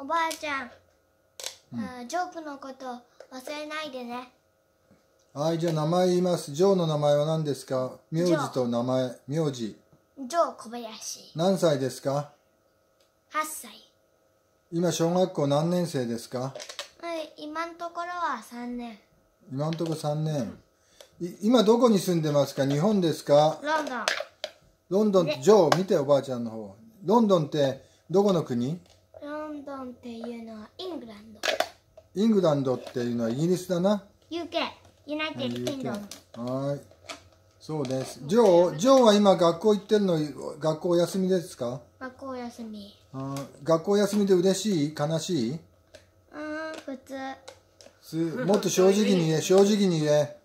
おばあちゃん、あジョークのこと忘れないでね。はい、じゃあ名前言います。ジョーの名前は何ですか？名字と名前、名字。ジョー小林。何歳ですか？8歳。今、小学校何年生ですか？はい今のところは3年。今のところ3年。い今どこに住んでますか？日本ですか？ロンドン。ロンドン、ジョー、見ておばあちゃんの方。ロンドンってどこの国？ロンドンっていうのはイングランド。イングランドっていうのはイギリスだな。UK United Kingdom。はい。そうです。ジョー、ジョーは今学校行ってるの、学校お休みですか？学校休み。あー学校休みで嬉しい？悲しい？うーん普通。すもっと正直に言え、正直に言え。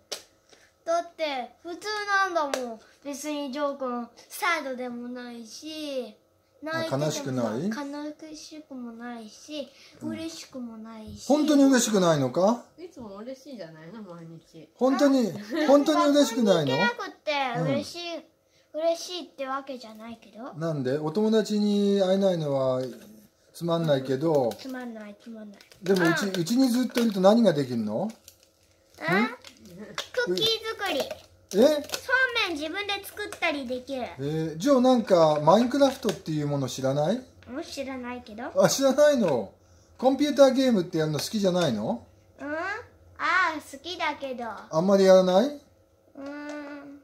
だって普通なんだもん。別にジョー君サードでもないし悲しくない？悲しくもないし嬉しくもないし。本当に嬉しくないのか？いつも嬉しいじゃないの毎日。本当に、本当に嬉しくないの？学校に行けなくって嬉しい、嬉しいってわけじゃないけど。なんで？お友達に会えないのはつまんないけど、つまんないつまんない。でもうち、うちにずっといると何ができるの？あ？クッキー作り。え？そうめん自分で作ったりできる。えー、ジョーなんかマインクラフトっていうもの知らない？もう知らないけど。あ、知らないの？コンピューターゲームってやるの好きじゃないの？うん？ああ好きだけど。あんまりやらない？うーん。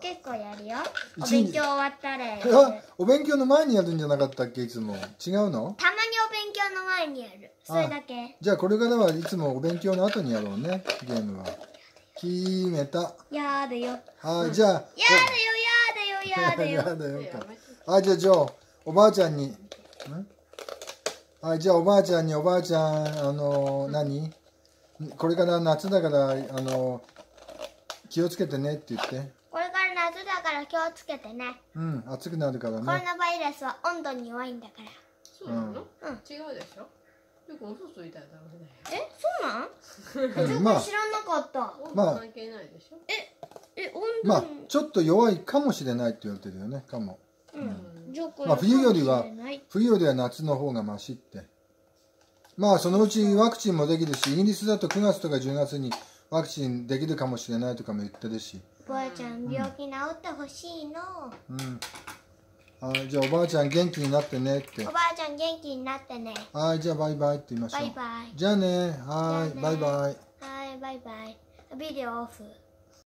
結構やるよ。お勉強終わったらやる。あお勉強の前にやるんじゃなかったっけ？いつも。違うの？たまにお勉強の前にやる。それだけ。じゃあこれからはいつもお勉強の後にやろうねゲームは決めた。やだよ。はいじゃあ。やだよやだよやだよ。やだよ。やめて はいじゃあジョーおばあちゃんに。ん？はいじゃあおばあちゃんにおばあちゃんあの何？これから夏だからあの気をつけてねって言って。これから夏だから気をつけてね。うん暑くなるからコロナね。バイルスは温度に弱いんだから。そうなの、うん。違うでしょ？よくお外いたらダメだよ。えそうなん？うん。まあ。知らなかった。温まあ度関係ないでしょ、え温度。まあちょっと弱いかもしれないって言われてるよねかも。うん。ジョー君まあ冬よりは冬よりは夏の方がマシって。まあそのうちワクチンもできるしイギリスだと9月とか10月にワクチンできるかもしれないとかも言ってるし。おばあちゃん。病気治ってほしいの。うんあじゃあおばあちゃん元気になってねって。おばあちゃん元気になってね。はいじゃあバイバイって言いましょう。バイバイ。じゃあねはいバイバイ。はいバイバイ。ビデオオフ